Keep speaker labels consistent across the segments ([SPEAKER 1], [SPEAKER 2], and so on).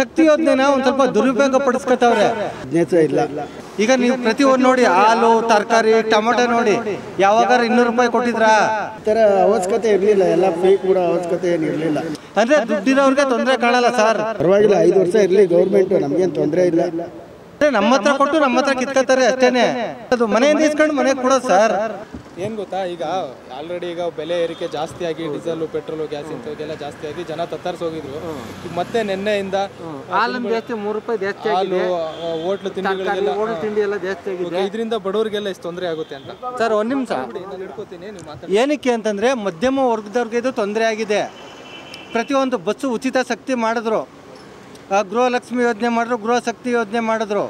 [SPEAKER 1] ಶಕ್ತಿ ಯೋಜನೆನ ಒಂದ್ ಸ್ವಲ್ಪ ದುರುಪಯೋಗ ಪಡಿಸ್ಕೊತಾವ್ರೆ
[SPEAKER 2] ಇಲ್ಲ.
[SPEAKER 1] ಈಗ ನೀವು ಪ್ರತಿ ಒಂದು ನೋಡಿ ಹಾಲು ತರಕಾರಿ ಟೊಮೊಟೊ ನೋಡಿ ಯಾವಾಗಾರ ಇನ್ನೂರು ರೂಪಾಯಿ ಕೊಟ್ಟಿದ್ರಾ?
[SPEAKER 2] ಈ ಥರ ಅವಶ್ಯಕತೆ ಇರಲಿಲ್ಲ. ಎಲ್ಲ ಫ್ರೀ ಕೂಡ ಅವಶ್ಯಕತೆ ಏನು ಇರಲಿಲ್ಲ.
[SPEAKER 1] ಅಂದ್ರೆ ದುಡ್ಡಿರೋರ್ಗೆ ತೊಂದರೆ ಕಾಣಲ್ಲ ಸರ್.
[SPEAKER 2] ಪರವಾಗಿಲ್ಲ ಐದು ವರ್ಷ ಇರಲಿ ಗೌರ್ಮೆಂಟು ನಮಗೇನು ತೊಂದರೆ ಇಲ್ಲ.
[SPEAKER 1] ಅಂದ್ರೆ ನಮ್ಮ ಹತ್ರ ಕೊಟ್ಟು ನಮ್ಮ ಹತ್ರ ಕಿತ್ಕೋತಾರೆ ಅಷ್ಟೇನೆ. ಅದು ಮನೆಯಿಂದ ಇಸ್ಕೊಂಡು ಮನೆಗೆ ಕೊಡೋದು ಸರ್.
[SPEAKER 3] ಏನ್ ಗೊತ್ತಾ? ಈಗ ಆಲ್ರೆಡಿ ಈಗ ಬೆಲೆ ಏರಿಕೆ ಜಾಸ್ತಿ ಆಗಿ ಡೀಸೆಲ್ ಪೆಟ್ರೋಲ್ ಗ್ಯಾಸ್ ಇಂಥವೆಲ್ಲ ಜಾಸ್ತಿ ಆಗಿ ಜನ ತತ್ತರಿಸಿ ಹೋಗಿದ್ರು. ಮತ್ತೆ ನಿನ್ನೆಯಿಂದ
[SPEAKER 1] ಜಾಸ್ತಿ ಮೂರು ರೂಪಾಯಿ ಜಾಸ್ತಿ
[SPEAKER 3] ಹಾಲು ಹೋಟ್ಲು ತಿಂಡಿಗಳಿಗೆಲ್ಲ
[SPEAKER 1] ತಿಂಡಿ ಎಲ್ಲ ಜಾಸ್ತಿ ಆಗಿದೆ.
[SPEAKER 3] ಇದರಿಂದ ಬಡವರಿಗೆಲ್ಲ ಎಷ್ಟು ತೊಂದರೆ ಆಗುತ್ತೆ ಅಂತ.
[SPEAKER 1] ಸರ್ ಒಂದ್ ನಿಮಿಷ.
[SPEAKER 3] ನಾನು ಹಿಡ್ಕೋತೀನಿ ನೀವು ಮಾತಾಡಿ
[SPEAKER 1] ಏನಕ್ಕೆ ಅಂತಂದ್ರೆ ಮಧ್ಯಮ ವರ್ಗದವ್ರಿಗೆ ಇದು ತೊಂದರೆ ಆಗಿದೆ. ಪ್ರತಿಯೊಂದು ಬಸ್ಸು ಉಚಿತ ಶಕ್ತಿ ಮಾಡಿದ್ರು. ಗೃಹಲಕ್ಷ್ಮಿ ಯೋಜನೆ ಮಾಡಿದ್ರು ಗೃಹ ಶಕ್ತಿ ಯೋಜನೆ ಮಾಡಿದ್ರು.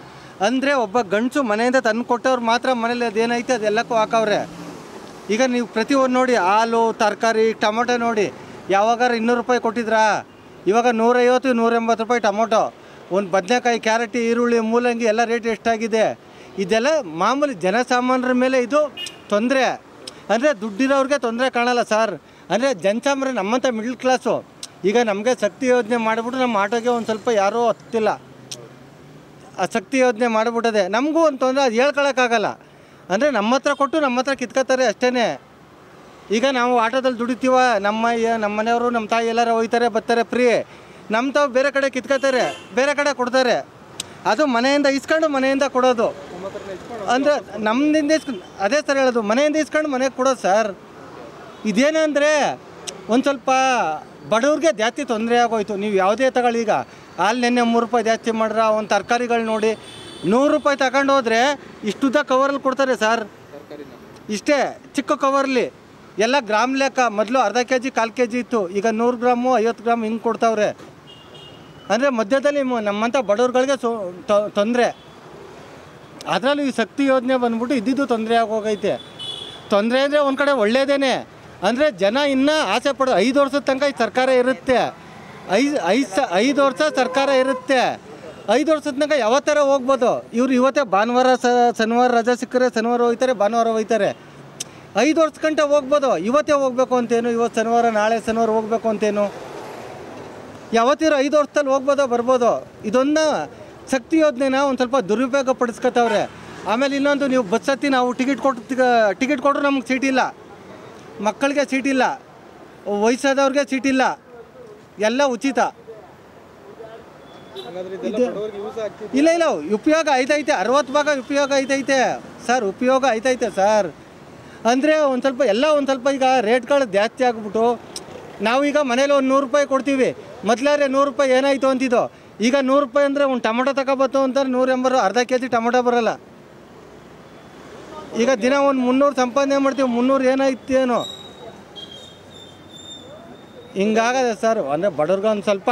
[SPEAKER 1] ಅಂದರೆ ಒಬ್ಬ ಗಂಡಸು ಮನೆಯಿಂದ ತಂದು ಕೊಟ್ಟವ್ರು ಮಾತ್ರ ಮನೇಲಿ ಅದೇನೈತೆ ಅದೆಲ್ಲಕ್ಕೂ ಹಾಕವ್ರೆ. ಈಗ ನೀವು ಪ್ರತಿಯೊಂದು ನೋಡಿ, ಹಾಲು, ತರಕಾರಿ, ಟೊಮೊಟೊ ನೋಡಿ, ಯಾವಾಗಾರು ಇನ್ನೂರು ರೂಪಾಯಿ ಕೊಟ್ಟಿದ್ರಾ? ಇವಾಗ ನೂರೈವತ್ತು, ನೂರೆಂಬತ್ತು ರೂಪಾಯಿ ಟೊಮೊಟೊ. ಒಂದು ಬದನೆಕಾಯಿ, ಕ್ಯಾರೆಟ್, ಈರುಳ್ಳಿ, ಮೂಲಂಗಿ, ಎಲ್ಲ ರೇಟ್ ಎಷ್ಟಾಗಿದೆ? ಇದೆಲ್ಲ ಮಾಮೂಲಿ ಜನಸಾಮಾನ್ಯರ ಮೇಲೆ ಇದು ತೊಂದರೆ. ಅಂದರೆ ದುಡ್ಡಿರೋರಿಗೆ ತೊಂದರೆ ಕಾಣಲ್ಲ ಸರ್. ಅಂದರೆ ಜನಸಾಮಾನ್ಯ ನಮ್ಮಂಥ ಮಿಡ್ಲ್ ಕ್ಲಾಸು ಈಗ ನಮಗೆ ಶಕ್ತಿ ಯೋಜನೆ ಮಾಡಿಬಿಟ್ಟು ನಮ್ಮ ಆಟೋಗೆ ಒಂದು ಸ್ವಲ್ಪ ಯಾರೂ ಹತ್ತಿಲ್ಲ. ಆ ಶಕ್ತಿ ಯೋಜನೆ ಮಾಡಿಬಿಟ್ಟದೆ. ನಮಗೂ ಒಂದು ತೊಂದರೆ, ಅದು ಹೇಳ್ಕೊಳಕ್ಕಾಗಲ್ಲ. ಅಂದರೆ ನಮ್ಮ ಹತ್ರ ಕೊಟ್ಟು ನಮ್ಮ ಹತ್ರ ಕಿತ್ಕೋತಾರೆ ಅಷ್ಟೇ ಈಗ ನಾವು ಆಟೋದಲ್ಲಿ ದುಡಿತೀವ, ನಮ್ಮ ನಮ್ಮ ಮನೆಯವರು, ನಮ್ಮ ತಾಯಿ ಎಲ್ಲರೂ ಹೋಯ್ತಾರೆ ಬರ್ತಾರೆ ಫ್ರೀ ನಮ್ಮ ತಾವು ಬೇರೆ ಕಡೆ ಕಿತ್ಕೋತಾರೆ ಬೇರೆ ಕಡೆ ಕೊಡ್ತಾರೆ. ಅದು ಮನೆಯಿಂದ ಇಸ್ಕೊಂಡು ಮನೆಯಿಂದ ಕೊಡೋದು. ಅಂದರೆ ನಮ್ಮಿಂದ ಇಸ್ಕೊಂಡು ಅದೇ ಸರ್ ಹೇಳೋದು, ಮನೆಯಿಂದ ಇಸ್ಕೊಂಡು ಮನೆಗೆ ಕೊಡೋದು ಸರ್. ಇದೇನಂದರೆ ಒಂದು ಸ್ವಲ್ಪ ಬಡವ್ರಿಗೆ ಜಾಸ್ತಿ ತೊಂದರೆ ಆಗೋಯ್ತು. ನೀವು ಯಾವುದೇ ತಗೊಳ್ಳಿ ಈಗ. ಹಾಲು ನೆನ್ನೆ ಮೂರು ರೂಪಾಯಿ ಜಾಸ್ತಿ ಮಾಡ್ರ, ಒಂದು ತರಕಾರಿಗಳು ನೋಡಿ ನೂರು ರೂಪಾಯಿ ತಗೊಂಡು ಹೋದರೆ ಇಷ್ಟುದ್ದ ಕವರಲ್ಲಿ ಕೊಡ್ತಾರೆ ಸರ್. ಇಷ್ಟೇ, ಚಿಕ್ಕ ಕವರ್ಲಿ ಎಲ್ಲ ಗ್ರಾಮ್ ಲೆಕ್ಕ, ಮೊದಲು ಅರ್ಧ ಕೆ ಜಿ ಕಾಲು ಕೆ ಜಿ ಇತ್ತು. ಈಗ ನೂರು ಗ್ರಾಮು, ಐವತ್ತು ಗ್ರಾಮ್ ಹಿಂಗೆ ಕೊಡ್ತಾವ್ರೆ. ಅಂದರೆ ಮಧ್ಯದಲ್ಲಿ ನಮ್ಮಂಥ ಬಡವ್ರುಗಳಿಗೆ ಸೊ ತೊಂದರೆ. ಅದರಲ್ಲೂ ಈ ಶಕ್ತಿ ಯೋಜನೆ ಬಂದ್ಬಿಟ್ಟು ಇದ್ದಿದ್ದು ತೊಂದರೆ ಆಗೋಗೈತೆ. ತೊಂದರೆ ಅಂದರೆ ಒಂದು ಕಡೆ ಒಳ್ಳೇದೇನೆ. ಅಂದರೆ ಜನ ಇನ್ನೂ ಆಸೆ ಪಡೋ, ಐದು ವರ್ಷದ ತನಕ ಈ ಸರ್ಕಾರ ಇರುತ್ತೆ. ಐದು ಐದು ಸ, ಐದು ವರ್ಷ ಸರ್ಕಾರ ಇರುತ್ತೆ. ಐದು ವರ್ಷದ ತನಕ ಥರ ಹೋಗ್ಬೋದು? ಇವ್ರು ಇವತ್ತೇ ಭಾನುವಾರ ಶನಿವಾರ ರಜೆ ಸಿಕ್ಕರೆ ಶನಿವಾರ ಹೋಗ್ತಾರೆ, ಭಾನುವಾರ ಹೋಗ್ತಾರೆ. ಐದು ವರ್ಷ ಗಂಟೆ ಹೋಗ್ಬೋದು. ಇವತ್ತೇ ಹೋಗ್ಬೇಕು ಅಂತೇನು? ಇವತ್ತು ಶನಿವಾರ, ನಾಳೆ ಶನಿವಾರ ಹೋಗ್ಬೇಕು ಅಂತೇನು? ಯಾವತ್ತಿರೋ ಐದು ವರ್ಷದಲ್ಲಿ ಹೋಗ್ಬೋದೋ ಬರ್ಬೋದು. ಇದೊಂದು ಶಕ್ತಿ ಯೋಜನೆನ ಒಂದು ಸ್ವಲ್ಪ ದುರುಪಯೋಗ ಪಡಿಸ್ಕೊತಾವ್ರೆ. ಆಮೇಲೆ ಇನ್ನೊಂದು, ನೀವು ಬಸ್ ಹತ್ತಿ ನಾವು ಟಿಕೆಟ್ ಕೊಟ್ಟು ಟಿಕೆಟ್ ಕೊಟ್ಟರು ನಮ್ಗೆ ಸೀಟಿಲ್ಲ ಮಕ್ಕಳಿಗೆ ಸೀಟ್ ಇಲ್ಲ. ವಯಸ್ಸಾದವ್ರಿಗೆ ಸೀಟ್ ಇಲ್ಲ. ಎಲ್ಲ ಉಚಿತ.
[SPEAKER 3] ಆಗ್ತಿದೆ.
[SPEAKER 1] ಇಲ್ಲ ಇಲ್ಲ ಉಪಯೋಗ ಐತೈತೆ ಅರವತ್ತು ಭಾಗ ಉಪಯೋಗ ಐತೈತೆ. ಸರ್ ಉಪಯೋಗ ಐತೈತೆ ಸರ್. ಅಂದರೆ ಒಂದು ಸ್ವಲ್ಪ ಎಲ್ಲ ಒಂದು ಸ್ವಲ್ಪ ಈಗ ರೇಟ್ಗಳು ಜಾಸ್ತಿ ಆಗ್ಬಿಟ್ಟು ನಾವೀಗ ಮನೇಲಿ ಒಂದು ನೂರು ರೂಪಾಯಿ ಕೊಡ್ತೀವಿ. ಮೊದಲಾದ್ರೆ ನೂರು ರೂಪಾಯಿ ಏನಾಯಿತು ಅಂತಿದ್ದು ಈಗ ನೂರು ರೂಪಾಯಿ ಅಂದರೆ ಒಂದು ಟೊಮೊಟೊ ತಗೋಬತ್ತು ಅಂತಾರೆ ನೂರ ಎಂಬರು ಅರ್ಧ ಕೆ ಜಿ ಟೊಮೊಟೊ ಬರೋಲ್ಲ. ಈಗ ದಿನ ಒಂದು ಮುನ್ನೂರು ಸಂಪಾದನೆ ಮಾಡ್ತೀವಿ ಮುನ್ನೂರು ಏನಾಯ್ತು ಏನು? ಹಿಂಗಾಗದೆ ಸರ್ ಅಂದರೆ ಬಡವ್ರಿಗೆ ಒಂದು ಸ್ವಲ್ಪ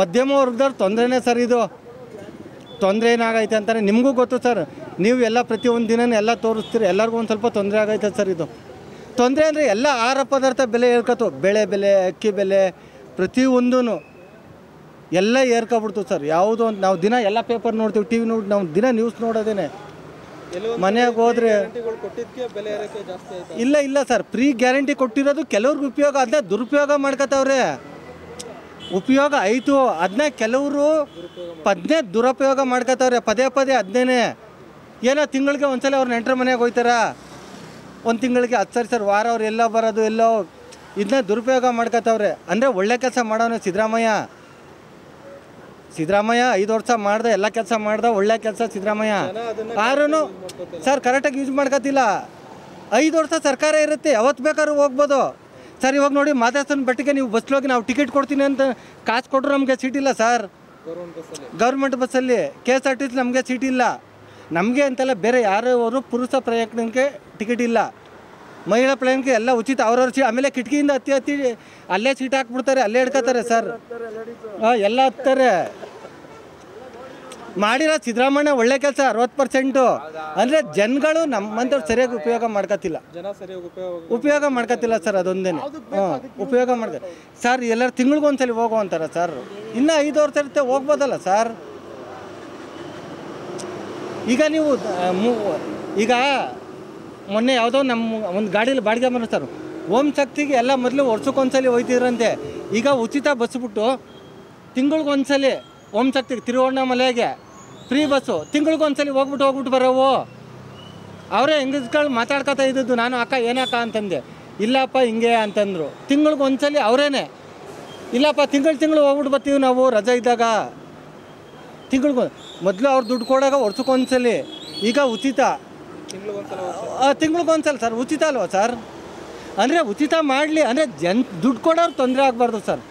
[SPEAKER 1] ಮಧ್ಯಮ ವರ್ಗದವ್ರ ತೊಂದರೆನೇ ಸರ್ ಇದು. ತೊಂದರೆ ಏನಾಗೈತೆ ಅಂತಾರೆ ನಿಮಗೂ ಗೊತ್ತು ಸರ್. ನೀವು ಎಲ್ಲ ಪ್ರತಿಯೊಂದು ದಿನ ಎಲ್ಲ ತೋರಿಸ್ತೀರಿ ಎಲ್ಲರಿಗೂ ಒಂದು ಸ್ವಲ್ಪ ತೊಂದರೆ ಆಗೈತೆ ಸರ್ ಇದು. ತೊಂದರೆ ಅಂದರೆ ಎಲ್ಲ ಆಹಾರ ಪದಾರ್ಥ ಬೆಲೆ ಏರ್ಕೋತು ಬೆಳೆ ಬೆಲೆ ಅಕ್ಕಿ ಬೆಲೆ ಪ್ರತಿಯೊಂದೂ ಎಲ್ಲ ಏರ್ಕೊಬಿಡ್ತು ಸರ್. ಯಾವುದು ಒಂದು ನಾವು ದಿನ ಎಲ್ಲ ಪೇಪರ್ ನೋಡ್ತೀವಿ ಟಿ ವಿ ನೋಡಿ ನಾವು ದಿನ ನ್ಯೂಸ್ ನೋಡೋದೇನೆ. ಮನೆಗೆ ಹೋದ್ರೆ
[SPEAKER 3] ಬೆಲೆ ಏರಿಕೆ ಜಾಸ್ತಿ
[SPEAKER 1] ಇಲ್ಲ ಇಲ್ಲ ಸರ್. ಫ್ರೀ ಗ್ಯಾರಂಟಿ ಕೊಟ್ಟಿರೋದು ಕೆಲವ್ರಿಗೆ ಉಪಯೋಗ ಅದನ್ನ ದುರುಪಯೋಗ ಮಾಡ್ಕೋತಾವ್ರೆ ಉಪಯೋಗ ಆಯಿತು ಅದನ್ನೇ ಕೆಲವರು ಪದ್ನೇ ದುರುಪಯೋಗ ಮಾಡ್ಕೋತಾವ್ರೆ, ಪದೇ ಪದೇ ಅದನ್ನೇ. ಏನೋ ತಿಂಗಳಿಗೆ ಒಂದ್ಸಲ ಅವ್ರು ನೆಂಟರ ಮನೆಗೆ ಹೋಯ್ತಾರ? ಒಂದು ತಿಂಗಳಿಗೆ ಹತ್ತು ಸರಿ ಸರ್, ವಾರ ಅವ್ರು ಎಲ್ಲೋ ಬರೋದು, ಎಲ್ಲೋ ಇದನ್ನ ದುರುಪಯೋಗ ಮಾಡ್ಕೋತಾವ್ರೆ. ಅಂದರೆ ಒಳ್ಳೆ ಕೆಲಸ ಮಾಡೋನು ಸಿದ್ದರಾಮಯ್ಯ. ಸಿದ್ದರಾಮಯ್ಯ ಐದು ವರ್ಷ ಮಾಡ್ದೆ, ಎಲ್ಲ ಕೆಲಸ ಮಾಡ್ದೆ, ಒಳ್ಳೆ ಕೆಲಸ ಸಿದ್ದರಾಮಯ್ಯ. ಆರೂ ಸರ್ ಕರೆಕ್ಟಾಗಿ ಯೂಸ್ ಮಾಡ್ಕೋತಿಲ್ಲ. ಐದು ವರ್ಷ ಸರ್ಕಾರ ಇರುತ್ತೆ ಯಾವತ್ತು ಬೇಕಾದ್ರೂ ಹೋಗ್ಬೋದು. ಸರ್ ಇವಾಗ ನೋಡಿ ಮಾತಾಡ್ಸೋನ್ ಬಟ್ಟಿಗೆ ನೀವು ಬಸ್ಲೋಗಿ ನಾವು ಟಿಕೆಟ್ ಕೊಡ್ತೀನಿ ಅಂತ ಕಾಸು ಕೊಟ್ಟರು ನಮಗೆ ಸೀಟ್ ಇಲ್ಲ ಸರ್.
[SPEAKER 3] ಗೌರ್ಮೆಂಟ್ ಬಸ್ಸಲ್ಲಿ
[SPEAKER 1] K S R T C ನಮಗೆ ಸೀಟ್ ಇಲ್ಲ. ನಮಗೆ ಅಂತೆಲ್ಲ ಬೇರೆ ಯಾರವರು ಪುರುಷ ಪ್ರಯಾಣಕ್ಕೆ ಟಿಕೆಟ್ ಇಲ್ಲ. ಮಹಿಳಾ ಪ್ರಯಾಣಕ್ಕೆ ಎಲ್ಲ ಉಚಿತ ಅವ್ರವ್ರ ಸೀಟ್ ಆಮೇಲೆ ಕಿಟಕಿಯಿಂದ ಹತ್ತಿ ಹತ್ತಿ ಅಲ್ಲೇ ಸೀಟ್ ಹಾಕ್ಬಿಡ್ತಾರೆ ಅಲ್ಲೇ ಹಿಡ್ಕೋತಾರೆ ಸರ್. ಹಾಂ ಎಲ್ಲ ಹತ್ತಾರೆ. ಮಾಡಿರೋ ಸಿದ್ದರಾಮಯ್ಯ ಒಳ್ಳೆ ಕೆಲಸ ಅರವತ್ತು ಪರ್ಸೆಂಟು. ಅಂದರೆ ಜನಗಳು ನಮ್ಮಂಥವ್ರು ಸರಿಯಾಗಿ ಉಪಯೋಗ ಮಾಡ್ಕೋತಿಲ್ಲ
[SPEAKER 3] ಜನ ಸರಿಯಾಗಿ ಉಪಯೋಗ
[SPEAKER 1] ಉಪಯೋಗ ಮಾಡ್ಕೋತಿಲ್ಲ ಸರ್ ಅದೊಂದೇ ಹಾಂ ಉಪಯೋಗ ಮಾಡ್ಕೊ ಸರ್ ಎಲ್ಲರೂ ತಿಂಗಳಿಗೊಂದ್ಸಲಿ ಹೋಗೋ ಅಂತಾರ ಸರ್. ಇನ್ನು ಐದು ವರ್ಷ ಇರುತ್ತೆ ಹೋಗ್ಬೋದಲ್ಲ ಸರ್? ಈಗ ನೀವು ಈಗ ಮೊನ್ನೆ ಯಾವುದೋ ನಮ್ಮ ಒಂದು ಗಾಡೀಲಿ ಬಾಡಿಗೆ ಮನೆ ಸರ್. ಓಮ್ ಶಕ್ತಿಗೆ ಎಲ್ಲ ಮೊದಲು ವರ್ಷಕ್ಕೊಂದ್ಸಲಿ ಹೋಯ್ತಿದ್ರಂತೆ. ಈಗ ಉಚಿತ ಬಸ್ಬಿಟ್ಟು ತಿಂಗಳಿಗೊಂದ್ಸಲಿ ಓಂ ಶಕ್ತಿಗೆ ತಿರುವಣ್ಣಾಮಲೆಗೆ ಫ್ರೀ ಬಸ್ಸು ತಿಂಗಳಿಗೊಂದ್ಸಲಿ ಹೋಗ್ಬಿಟ್ಟು ಹೋಗ್ಬಿಟ್ಟು ಬರೋವು. ಅವರೇ ಹೆಂಗಸ್ಗಳು ಮಾತಾಡ್ಕೊತಾ ಇದ್ದದ್ದು ನಾನು ಅಕ್ಕ ಏನಕ್ಕ? ಅಂತಂದೆ. ಇಲ್ಲಪ್ಪ ಹಿಂಗೆ ಅಂತಂದರು. ತಿಂಗಳಿಗೊಂದ್ಸಲಿ ಅವರೇನೆ ಇಲ್ಲಪ್ಪ ತಿಂಗಳು ತಿಂಗಳು ಹೋಗ್ಬಿಟ್ಟು ಬರ್ತೀವಿ ನಾವು ರಜೆ ಇದ್ದಾಗ. ತಿಂಗಳಿಗೂ ಮೊದಲು ಅವ್ರು ದುಡ್ಡು ಕೊಡಾಗ ವರ್ಷಕ್ಕೊಂದ್ಸಲಿ ಈಗ ಉಚಿತ.
[SPEAKER 3] ತಿಂಗಳಿಗೊಂದ್ಸಲ
[SPEAKER 1] ತಿಂಗಳಿಗೊಂದ್ಸಲ ಸರ್ ಉಚಿತ ಅಲ್ವಾ ಸರ್? ಅಂದರೆ ಉಚಿತ ಮಾಡಲಿ ಅಂದರೆ ಜನ್ ದುಡ್ಡು ಕೊಡೋರು ತೊಂದರೆ ಆಗಬಾರ್ದು ಸರ್.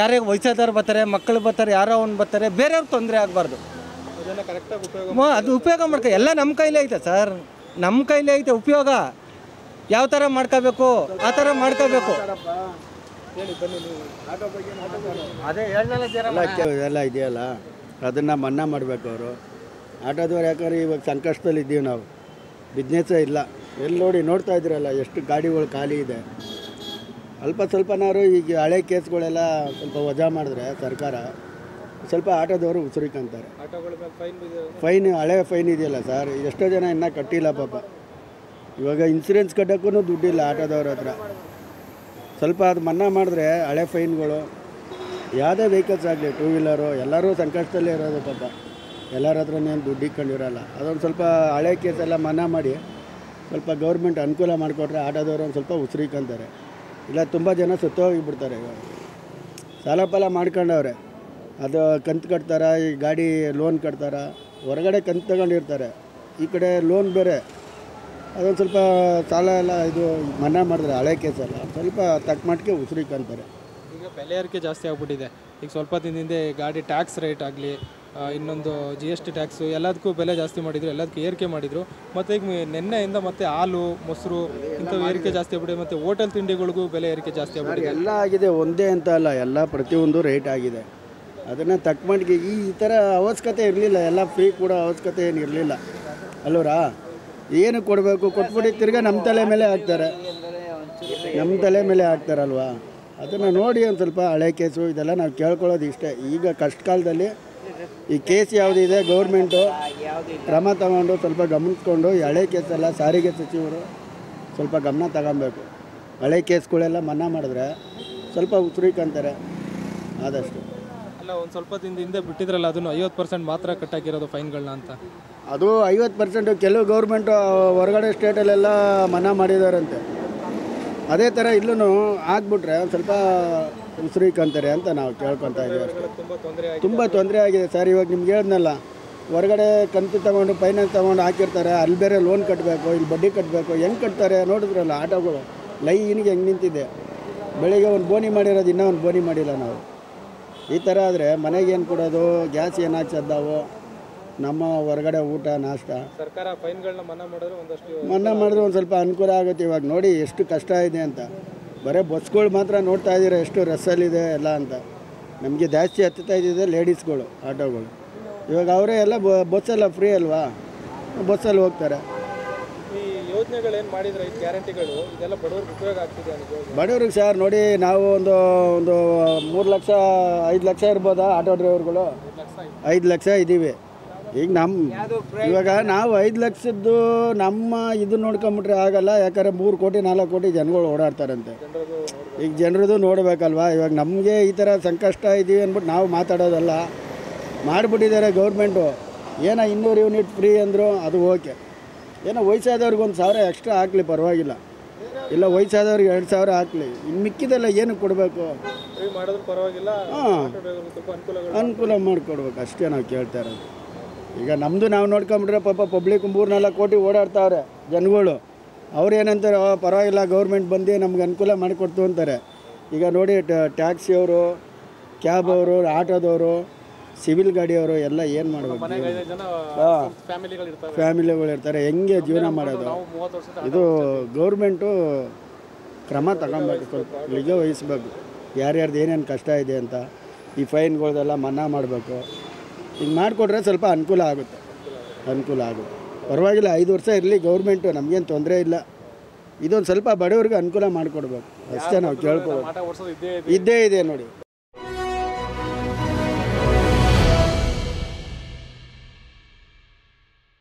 [SPEAKER 1] ಯಾರೇ ವಯಸ್ಸಾದವ್ರು ಬರ್ತಾರೆ ಮಕ್ಕಳು ಬರ್ತಾರೆ ಯಾರೋ ಅವ್ನು ಬರ್ತಾರೆ ಬೇರೆಯವ್ರಿಗೆ ತೊಂದರೆ ಆಗಬಾರ್ದು. ಅದು ಉಪಯೋಗ ಮಾಡ್ಕೊ ಎಲ್ಲ ನಮ್ಮ ಕೈಲೇ ಐತೆ ಸರ್. ನಮ್ಮ ಕೈಲೇ ಐತೆ ಉಪಯೋಗ. ಯಾವ ಥರ ಮಾಡ್ಕೋಬೇಕು ಆ ಥರ ಮಾಡ್ಕೋಬೇಕು.
[SPEAKER 3] ಹೇಳಿ ಬನ್ನಿ ನೀವು
[SPEAKER 1] ಅದೇ
[SPEAKER 2] ಎಲ್ಲ ಇದೆಯಲ್ಲ? ಅದನ್ನು ಮನ್ನಾ ಮಾಡಬೇಕು ಅವರು. ಆಟೋದವ್ರು ಯಾಕಂದ್ರೆ ಇವಾಗ ಸಂಕಷ್ಟದಲ್ಲಿ ಇದ್ದೀವಿ ನಾವು. ಬಿಸ್ನೆಸ್ಸೇ ಇಲ್ಲ. ಎಲ್ಲಿ ನೋಡಿ ನೋಡ್ತಾ ಇದ್ದೀರಲ್ಲ ಎಷ್ಟು ಗಾಡಿಗಳು ಖಾಲಿ ಇದೆ. ಅಲ್ಪ ಸ್ವಲ್ಪನಾದ್ರು ಈಗ ಹಳೆ ಕೇಸ್ಗಳೆಲ್ಲ ಸ್ವಲ್ಪ ವಜಾ ಮಾಡಿದ್ರೆ ಸರ್ಕಾರ. ಸ್ವಲ್ಪ ಆಟೋದವರು ಉಸಿರಿಕಂತಾರೆ.
[SPEAKER 3] ಫೈನ್
[SPEAKER 2] ಫೈನ್ ಹಳೆ ಫೈನ್ ಇದೆಯಲ್ಲ ಸರ್ ಎಷ್ಟೋ ಜನ ಇನ್ನೂ ಕಟ್ಟಿಲ್ಲ ಪಾಪ. ಇವಾಗ ಇನ್ಸೂರೆನ್ಸ್ ಕಟ್ಟೋಕ್ಕೂ ದುಡ್ಡಿಲ್ಲ ಆಟೋದವ್ರ ಹತ್ರ. ಸ್ವಲ್ಪ ಅದು ಮನ್ನಾ ಮಾಡಿದ್ರೆ ಹಳೆ ಫೈನ್ಗಳು. ಯಾವುದೇ ವೆಹಿಕಲ್ಸ್ ಆಗಲಿ ಟೂ ವೀಲರು ಎಲ್ಲರೂ ಸಂಕಷ್ಟದಲ್ಲೇ ಇರೋದು ಪಾಪ. ಎಲ್ಲರ ಹತ್ರ ಏನು ದುಡ್ಡು ಇಟ್ಕೊಂಡಿರೋಲ್ಲ. ಅದೊಂದು ಸ್ವಲ್ಪ ಹಳೆ ಕೇಸೆಲ್ಲ ಮನ್ನಾ ಮಾಡಿ ಸ್ವಲ್ಪ ಗೌರ್ಮೆಂಟ್ ಅನುಕೂಲ ಮಾಡಿಕೊಟ್ರೆ ಆಟೋದವ್ರು ಒಂದು ಸ್ವಲ್ಪ ಉಸಿರಿಕಂತಾರೆ. ಇಲ್ಲ ತುಂಬ ಜನ ಸುತ್ತೋಗಿಬಿಡ್ತಾರೆ ಇವಾಗ. ಸಾಲ ಪಾಲ ಮಾಡ್ಕೊಂಡವ್ರೆ. ಅದು ಕಂತು ಕಟ್ತಾರೆ ಈ ಗಾಡಿ ಲೋನ್ ಕಟ್ತಾರೆ? ಹೊರಗಡೆ ಕಂತು ತಗೊಂಡಿರ್ತಾರೆ. ಈ ಕಡೆ ಲೋನ್ ಬೇರೆ. ಅದೊಂದು ಸ್ವಲ್ಪ ಸಾಲ ಎಲ್ಲ ಇದು ಮನ್ನಾ ಮಾಡಿದ್ರೆ ಹಳೆ ಕೇಸಲ್ಲ ಸ್ವಲ್ಪ ತಕ್ಕ ಮಟ್ಟಿಗೆ ಉಸಿರಿಕಂತಾರೆ
[SPEAKER 3] ಈಗ ಬೆಲೆ ಏರಿಕೆ ಜಾಸ್ತಿ ಆಗ್ಬಿಟ್ಟಿದೆ. ಈಗ ಸ್ವಲ್ಪ ದಿನದಿಂದ ಗಾಡಿ ಟ್ಯಾಕ್ಸ್ ರೇಟ್ ಆಗಲಿ ಇನ್ನೊಂದು ಜಿ ಎಸ್ ಟಿ ಟ್ಯಾಕ್ಸು ಎಲ್ಲದಕ್ಕೂ ಬೆಲೆ ಜಾಸ್ತಿ ಮಾಡಿದರು ಎಲ್ಲದಕ್ಕೂ ಏರಿಕೆ ಮಾಡಿದರು. ಮತ್ತು ಈಗ ನಿನ್ನೆಯಿಂದ ಮತ್ತೆ ಹಾಲು ಮೊಸರು ಇಂಥವು ಏರಿಕೆ ಜಾಸ್ತಿ ಆಗ್ಬಿಟ್ಟಿದೆ. ಮತ್ತು ಹೋಟೆಲ್ ತಿಂಡಿಗಳಿಗೂ ಬೆಲೆ ಏರಿಕೆ ಜಾಸ್ತಿ ಆಗ್ಬಿಟ್ಟಿದೆ.
[SPEAKER 2] ಎಲ್ಲ ಆಗಿದೆ ಒಂದೇ ಅಂತ ಅಲ್ಲ ಎಲ್ಲ ಪ್ರತಿಯೊಂದು ರೇಟ್ ಆಗಿದೆ. ಅದನ್ನು ತಕ್ಕ ಈ ಥರ ಅವಶ್ಯಕತೆ ಇರಲಿಲ್ಲ, ಎಲ್ಲ ಫ್ರೀ ಕೂಡ ಅವಶ್ಯಕತೆ ಏನು ಇರಲಿಲ್ಲ. ಅಲ್ಲೋರಾ? ಏನು ಕೊಡಬೇಕು? ಕೊಟ್ಬಿಟ್ಟು ತಿರ್ಗಾ ನಮ್ಮ ತಲೆ ಮೇಲೆ ಹಾಕ್ತಾರೆ. ನಮ್ಮ ತಲೆ ಮೇಲೆ ಹಾಕ್ತಾರಲ್ವಾ? ಅದನ್ನು ನೋಡಿ ಒಂದು ಸ್ವಲ್ಪ ಹಳೆ ಕೇಸು ಇದೆಲ್ಲ ನಾವು ಕೇಳ್ಕೊಳ್ಳೋದು ಇಷ್ಟೇ. ಈಗ ಕಷ್ಟ ಕಾಲದಲ್ಲಿ ಈ ಕೇಸ್ ಯಾವುದಿದೆ ಗೌರ್ಮೆಂಟು ಕ್ರಮ ತಗೊಂಡು ಸ್ವಲ್ಪ ಗಮನಿಸ್ಕೊಂಡು ಹಳೆ ಕೇಸೆಲ್ಲ ಸಾರಿಗೆ ಸಚಿವರು ಸ್ವಲ್ಪ ಗಮನ ತಗೊಬೇಕು. ಹಳೆ ಕೇಸ್ಗಳೆಲ್ಲ ಮನ್ನಾ ಮಾಡಿದ್ರೆ ಸ್ವಲ್ಪ ಉಸಿರಿಕಂತಾರೆ ಆದಷ್ಟು.
[SPEAKER 3] ಅಲ್ಲ ಒಂದು ಸ್ವಲ್ಪ ದಿನದ ಹಿಂದೆ ಬಿಟ್ಟಿದ್ರಲ್ಲ, ಅದನ್ನು ಐವತ್ತು ಪರ್ಸೆಂಟ್ ಮಾತ್ರ ಕಟ್ಟಾಕಿರೋದು ಫೈನ್ಗಳನ್ನ ಅಂತ.
[SPEAKER 2] ಅದು ಐವತ್ತು ಪರ್ಸೆಂಟು ಕೆಲವು ಗೌರ್ಮೆಂಟು ಹೊರಗಡೆ ಸ್ಟೇಟಲ್ಲೆಲ್ಲ ಮನ ಮಾಡಿದಾರಂತೆ. ಅದೇ ಥರ ಇಲ್ಲೂ ಆಗ್ಬಿಟ್ರೆ ಒಂದು ಸ್ವಲ್ಪ ಉಸಿರಿಕಂತಾರೆ ಅಂತ ನಾವು ಕೇಳ್ಕೊತಾ ಇದ್ದೀವಿ ಅಷ್ಟೇ.
[SPEAKER 3] ತುಂಬ ತೊಂದರೆ ಆಗಿ
[SPEAKER 2] ತುಂಬ ತೊಂದರೆ ಆಗಿದೆ ಸರ್, ಇವಾಗ ನಿಮ್ಗೆ ಹೇಳಿದ್ನಲ್ಲ, ಹೊರಗಡೆ ಕಂತು ತಗೊಂಡು, ಫೈನಾನ್ಸ್ ತಗೊಂಡು ಹಾಕಿರ್ತಾರೆ, ಅಲ್ಲಿ ಬೇರೆ ಲೋನ್ ಕಟ್ಟಬೇಕು ಇಲ್ಲಿ ಬಡ್ಡಿ ಕಟ್ಟಬೇಕು ಹೆಂಗೆ ಕಟ್ತಾರೆ ನೋಡಿದ್ರಲ್ಲ ಆಟೋಗಳು, ಲೈನಿಗೆ ಹೆಂಗೆ ನಿಂತಿದೆ. ಬೆಳಿಗ್ಗೆ ಒಂದು ಬೋನಿ ಮಾಡಿರೋದು ಇನ್ನೂ ಒಂದು ಬೋನಿ ಮಾಡಿಲ್ಲ ನಾವು. ಈ ಥರ ಆದರೆ ಮನೆಗೆ ಏನು ಕೊಡೋದು? ಗ್ಯಾಸ್ ಏನು ಹಾಕ್ಸದ್ದಾವು ನಮ್ಮ ಹೊರಗಡೆ ಊಟ ನಾಷ್ಟ.
[SPEAKER 3] ಸರ್ಕಾರ ಫೈನ್ಗಳನ್ನ ಮನ್ನಾ ಮಾಡಿದ್ರೆ ಒಂದಷ್ಟು
[SPEAKER 2] ಮನ್ನಾ ಮಾಡಿದ್ರೆ ಒಂದು ಸ್ವಲ್ಪ ಅನುಕೂಲ ಆಗುತ್ತೆ. ಇವಾಗ ನೋಡಿ ಎಷ್ಟು ಕಷ್ಟ ಇದೆ ಅಂತ. ಬರೀ ಬಸ್ಗಳು ಮಾತ್ರ ನೋಡ್ತಾ ಇದ್ದೀರಾ ಎಷ್ಟು ರಸ್ಸಲ್ಲಿದೆ ಎಲ್ಲ ಅಂತ. ನಮಗೆ ಜಾಸ್ತಿ ಹತ್ತುತ್ತಾ ಇದ್ದಿದೆ ಲೇಡೀಸ್ಗಳು ಆಟೋಗಳು. ಇವಾಗ ಅವರೇ ಎಲ್ಲ ಬಸ್ಸೆಲ್ಲ ಫ್ರೀ ಅಲ್ವಾ? ಬಸ್ಸಲ್ಲಿ ಹೋಗ್ತಾರೆ.
[SPEAKER 3] ಯೋಜನೆಗಳೇನು ಮಾಡಿದ್ರೆ ಈ ಗ್ಯಾರಂಟಿಗಳು ಇದೆಲ್ಲ ಬಡವ್ರಿಗೆ ಉಪಯೋಗ ಆಗ್ತಿದೆ ಅನ್ಬೋದು
[SPEAKER 2] ಬಡವ್ರಿಗೆ ಸರ್ ನೋಡಿ ನಾವು ಒಂದು ಒಂದು ಮೂರು ಲಕ್ಷ ಐದು ಲಕ್ಷ ಇರ್ಬೋದಾ ಆಟೋ ಡ್ರೈವರ್ಗಳು? ಐದು. ಲಕ್ಷ ಇದ್ದೀವಿ. ಈಗ ನಮ್ಮ ಇವಾಗ ನಾವು ಐದು ಲಕ್ಷದ್ದು ನಮ್ಮ ಇದು ನೋಡ್ಕೊಂಬಿಟ್ರೆ ಆಗಲ್ಲ ಯಾಕಂದ್ರೆ ಮೂರು ಕೋಟಿ ನಾಲ್ಕು ಕೋಟಿ ಜನಗಳು ಓಡಾಡ್ತಾರಂತೆ. ಈಗ ಜನರದು ನೋಡಬೇಕಲ್ವಾ? ಇವಾಗ ನಮಗೆ ಈ ಥರ ಸಂಕಷ್ಟ ಇದೀವಿ ಅಂದ್ಬಿಟ್ಟು ನಾವು ಮಾತಾಡೋದಲ್ಲ. ಮಾಡಿಬಿಟ್ಟಿದ್ದಾರೆ ಗೌರ್ಮೆಂಟು. ಏನೋ ಇನ್ನೂರು ಯೂನಿಟ್ ಫ್ರೀ ಅಂದರು ಅದು ಓಕೆ. ಏನೋ ವಯಸ್ಸಾದವ್ರಿಗೆ ಒಂದು ಸಾವಿರ ಎಕ್ಸ್ಟ್ರಾ ಹಾಕಲಿ ಪರವಾಗಿಲ್ಲ. ಇಲ್ಲ ವಯಸ್ಸಾದವ್ರಿಗೆ ಎರಡು ಸಾವಿರ ಹಾಕಲಿ. ಇನ್ನು ಮಿಕ್ಕಿದೆಲ್ಲ ಏನಕ್ಕೆ ಕೊಡಬೇಕು?
[SPEAKER 3] ಪರವಾಗಿಲ್ಲ.
[SPEAKER 2] ಹಾಂ. ಅನುಕೂಲ ಮಾಡಿಕೊಡ್ಬೇಕು ಅಷ್ಟೇ ನಾವು ಕೇಳ್ತಾ ಇರೋದು. ಈಗ ನಮ್ಮದು ನಾವು ನೋಡ್ಕೊಂಬಿಟ್ರೆ ಪಾಪ ಪಬ್ಲಿಕ್ ಮೂರು ನಾಲ್ಕು ಕೋಟಿ ಓಡಾಡ್ತಾವ್ರೆ ಜನಗಳು. ಅವ್ರು ಏನಂತಾರೆ ಪರವಾಗಿಲ್ಲ ಗೌರ್ಮೆಂಟ್ ಬಂದು ನಮ್ಗೆ ಅನುಕೂಲ ಮಾಡಿಕೊಡ್ತು ಅಂತಾರೆ. ಈಗ ನೋಡಿ ಟ್ಯಾಕ್ಸಿಯವರು ಕ್ಯಾಬ್ ಅವರು ಆಟೋದವರು. ಸಿವಿಲ್ ಗಾಡಿಯವರು ಎಲ್ಲ ಏನು ಮಾಡಬೇಕು
[SPEAKER 3] ಫ್ಯಾಮಿಲಿಗಳು ಇರ್ತಾರೆ.
[SPEAKER 2] ಹೆಂಗೆ ಜೀವನ ಮಾಡೋದು? ಇದು ಗೌರ್ಮೆಂಟು ಕ್ರಮ ತಗೊಬೇಕು. ಸ್ವಲ್ಪ ನಿಜ ವಹಿಸ್ಬೇಕು. ಯಾರ್ಯಾರ್ದು ಏನೇನು ಕಷ್ಟ ಇದೆ ಅಂತ ಈ ಫೈನ್ಗಳ್ದೆಲ್ಲ ಮನ್ನಾ ಮಾಡಬೇಕು. ಹಿಂಗೆ ಮಾಡಿಕೊಟ್ರೆ ಸ್ವಲ್ಪ ಅನುಕೂಲ ಆಗುತ್ತೆ. ಅನುಕೂಲ ಆಗುತ್ತೆ. ಪರವಾಗಿಲ್ಲ ಐದು ವರ್ಷ ಇರಲಿ ಗೌರ್ಮೆಂಟು ನಮಗೇನು ತೊಂದರೆ ಇಲ್ಲ. ಇದೊಂದು ಸ್ವಲ್ಪ ಬಡವ್ರಿಗೆ ಅನುಕೂಲ ಮಾಡಿಕೊಡ್ಬೇಕು. ಅಷ್ಟೇ ನಾವು
[SPEAKER 3] ಕೇಳ್ಕೊಬೇಕು
[SPEAKER 2] ಇದ್ದೇ ಇದೆ ನೋಡಿ.